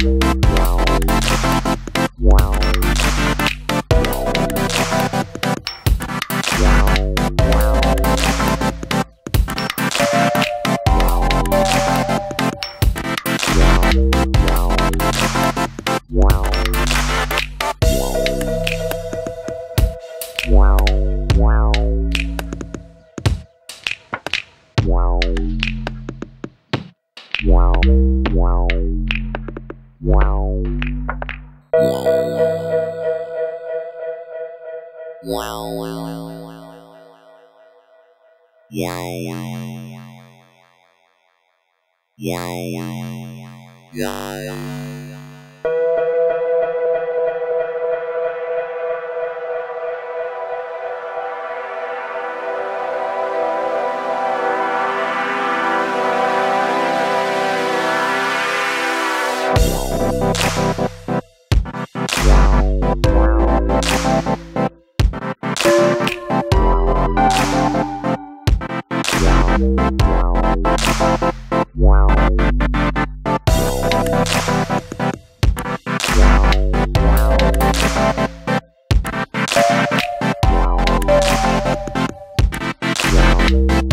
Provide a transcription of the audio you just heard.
Thank you. Yeah. Bye.